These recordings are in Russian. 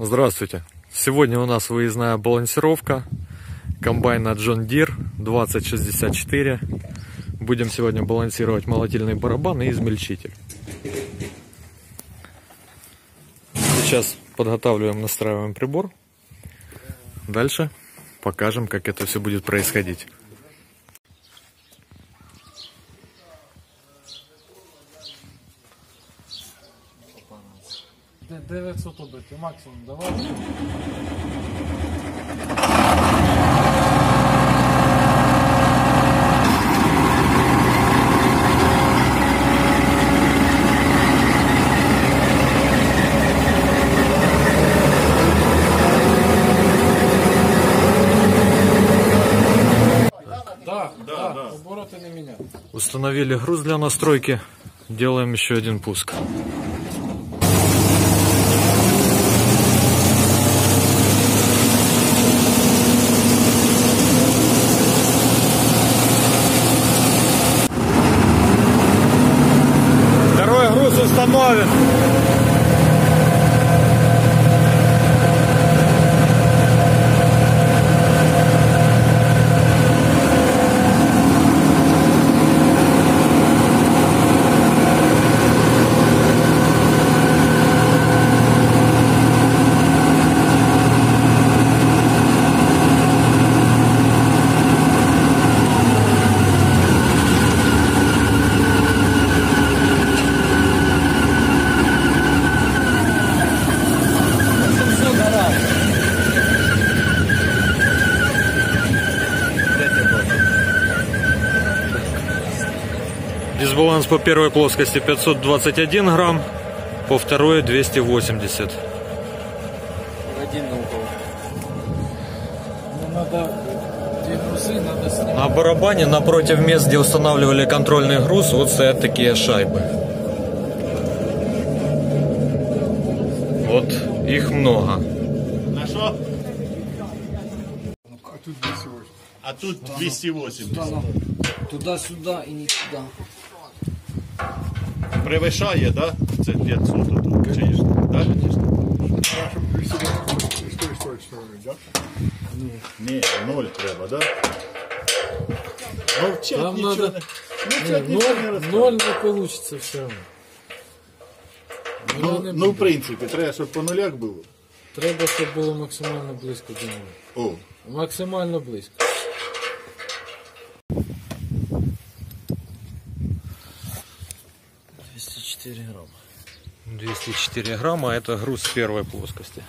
Здравствуйте! Сегодня у нас выездная балансировка комбайна John Deere 2064. Будем сегодня балансировать молотильный барабан и измельчитель. Сейчас подготавливаем, настраиваем прибор. Дальше покажем, как это все будет происходить. 900 убити, максимум давай. Да, да, да, обороты не меня. Установили груз для настройки. Делаем еще один пуск. Второй груз Дисбаланс по первой плоскости 521 грамм, по второй 280. Один на угол. Ну надо, грузы надо снимать. На барабане напротив мест, где устанавливали контрольный груз, вот стоят такие шайбы. Вот их много. На що? А тут 208. А тут 280. Туда-сюда и не туда. Превишає, да? Це 500 тут. Чи ж? Да? А, щоб 208 з тої з тої сторони, так? Ні, ноль треба, да? Мовчать Там нічого надо- не... Мовчать нічого не ноль, розказують. ноль не получится все равно. Нуля Ну, не ну, в буде. принципі, треба, щоб по нулях було. Треба, щоб було максимально близько до нуля. О, Максимально близько. Грамма. 204 грамма, это груз первой плоскости.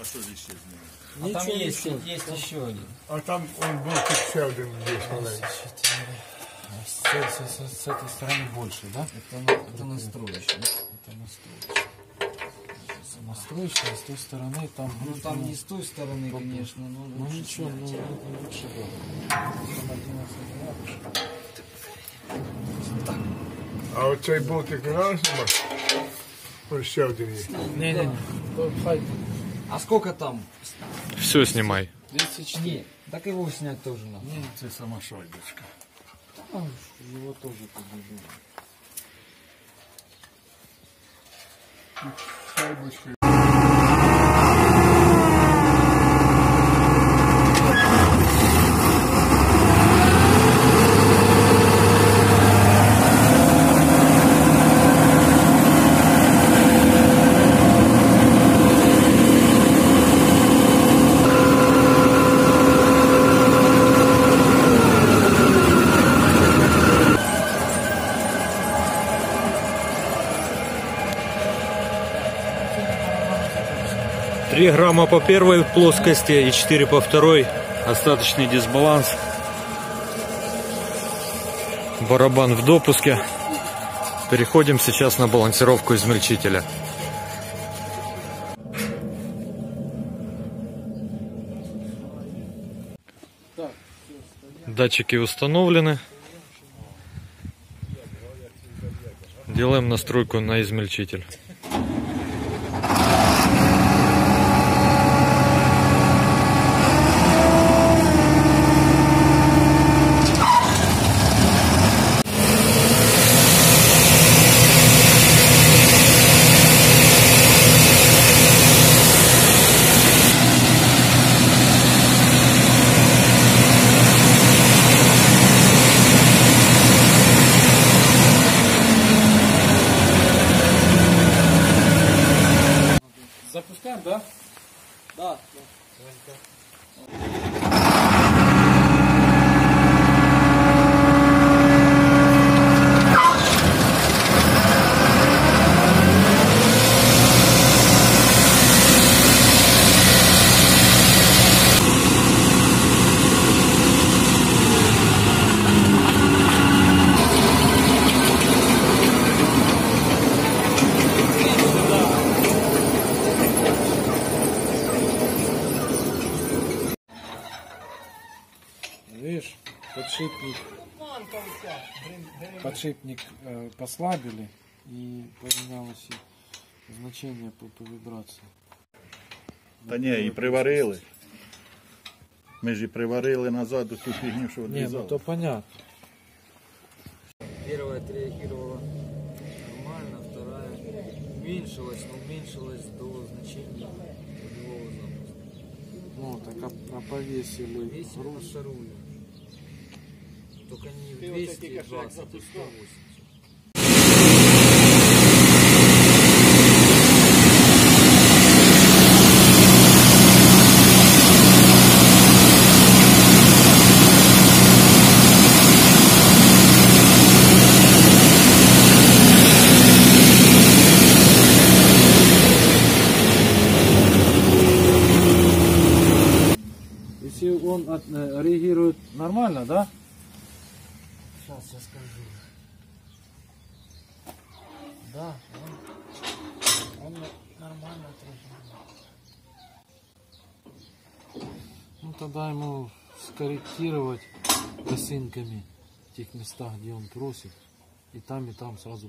а що ж ще з ним? А там есть, есть еще один. А там он був тут ще один є маленький. С, с- с- с этой стороны больше, да? Это, на- это настроечный. Это настроечная. Настроечная, с той стороны там... Ну там не с той стороны, конечно, но Ну лучше ничего, ну ну, лучше было. Там 11 градусов. А оцей болтик не треба знімати? Ось ще один є. Не-не-не. То хай А сколько там? Все снимай. 204. Не, так его снять тоже надо. Це сама шайбочка. А, его тоже подожди. Шайбочка. Грамма по первой плоскости и 4 по второй. Остаточный дисбаланс. Барабан в допуске. Переходим сейчас на балансировку измельчителя. Датчики установлены. Делаем настройку на измельчитель. Да? Да. подшипник, подшипник э, послабили и поменялось и значение по, по вибрации. Та ні, і приварили. Ми ж і приварили назад ту фігню, що Не, ну відрізали. то понятно. Первая отреагировала нормально, вторая уменьшилась, но уменьшилась до значения нулевого запуска. Ну, так а, а повесили Весь на груз. шаруле. Только не в 220, а в 180. Если он э, реагирует нормально, да? Сейчас я скажу. Да, он, он нормально отреагировал. Ну тогда ему скорректировать косынками в тех местах, где он просит. И там, и там сразу